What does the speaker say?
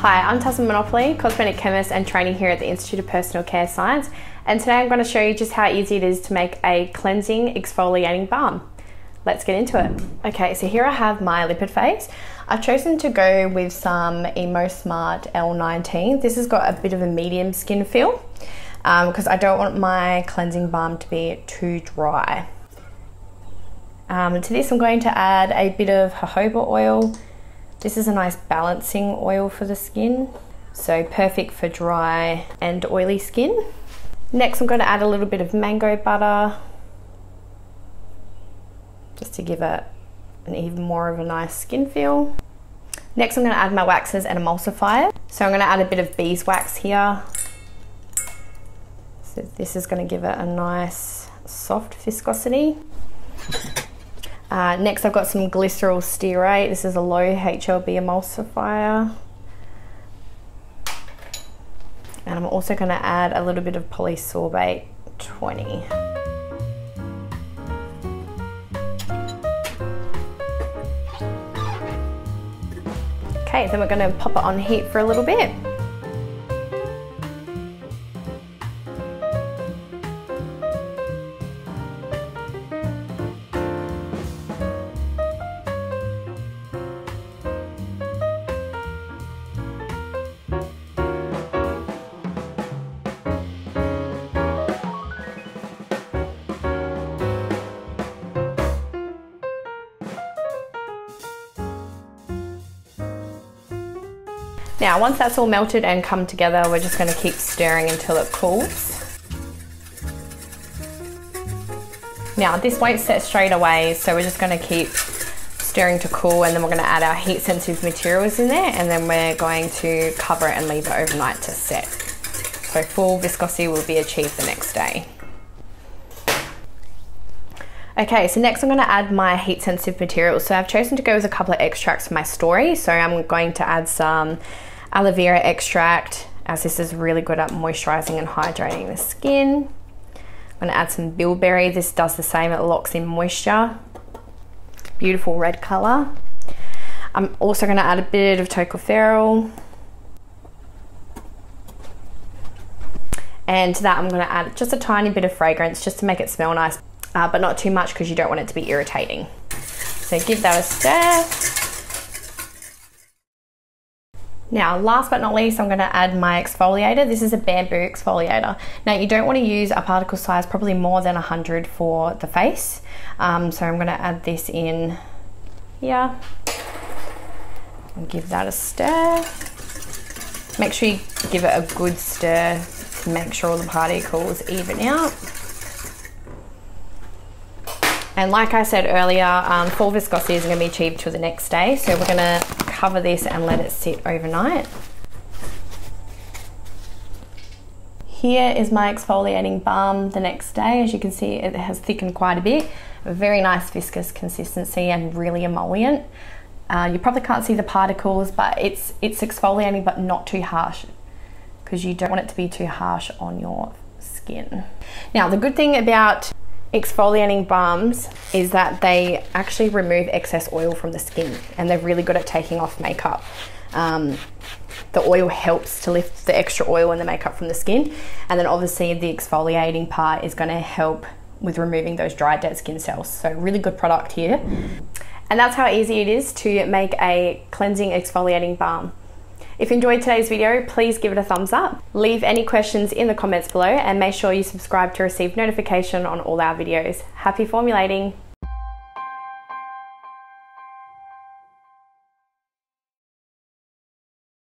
Hi, I'm Tasman Monopoly, cosmetic chemist and training here at the Institute of Personal Care Science. And today I'm going to show you just how easy it is to make a cleansing exfoliating balm. Let's get into it. Okay, so here I have my lipid phase. I've chosen to go with some EmoSmart L19. This has got a bit of a medium skin feel because um, I don't want my cleansing balm to be too dry. Um, to this I'm going to add a bit of jojoba oil. This is a nice balancing oil for the skin, so perfect for dry and oily skin. Next I'm going to add a little bit of mango butter just to give it an even more of a nice skin feel. Next I'm going to add my waxes and emulsifier. So I'm going to add a bit of beeswax here. So this is going to give it a nice soft viscosity. Uh, next I've got some glyceryl stearate. This is a low HLB emulsifier. And I'm also going to add a little bit of polysorbate 20. Okay, then we're going to pop it on heat for a little bit. Now, once that's all melted and come together, we're just gonna keep stirring until it cools. Now, this won't set straight away, so we're just gonna keep stirring to cool and then we're gonna add our heat sensitive materials in there and then we're going to cover it and leave it overnight to set. So full viscosity will be achieved the next day. Okay, so next I'm going to add my heat sensitive materials. So I've chosen to go with a couple of extracts for my story. So I'm going to add some aloe vera extract as this is really good at moisturizing and hydrating the skin. I'm going to add some bilberry. This does the same, it locks in moisture. Beautiful red color. I'm also going to add a bit of tocopherol. And to that I'm going to add just a tiny bit of fragrance just to make it smell nice uh, but not too much because you don't want it to be irritating. So give that a stir. Now, last but not least, I'm going to add my exfoliator. This is a bamboo exfoliator. Now, you don't want to use a particle size, probably more than 100 for the face. Um, so I'm going to add this in here and give that a stir. Make sure you give it a good stir to make sure all the particles even out. And like I said earlier, um, full viscosity isn't going to be achieved till the next day. So we're going to cover this and let it sit overnight. Here is my exfoliating balm the next day. As you can see, it has thickened quite a bit. A very nice viscous consistency and really emollient. Uh, you probably can't see the particles, but it's, it's exfoliating but not too harsh because you don't want it to be too harsh on your skin. Now, the good thing about exfoliating balms is that they actually remove excess oil from the skin and they're really good at taking off makeup. Um, the oil helps to lift the extra oil and the makeup from the skin, and then obviously the exfoliating part is going to help with removing those dry dead skin cells. So, really good product here. And that's how easy it is to make a cleansing exfoliating balm. If you enjoyed today's video, please give it a thumbs up. Leave any questions in the comments below and make sure you subscribe to receive notification on all our videos. Happy formulating!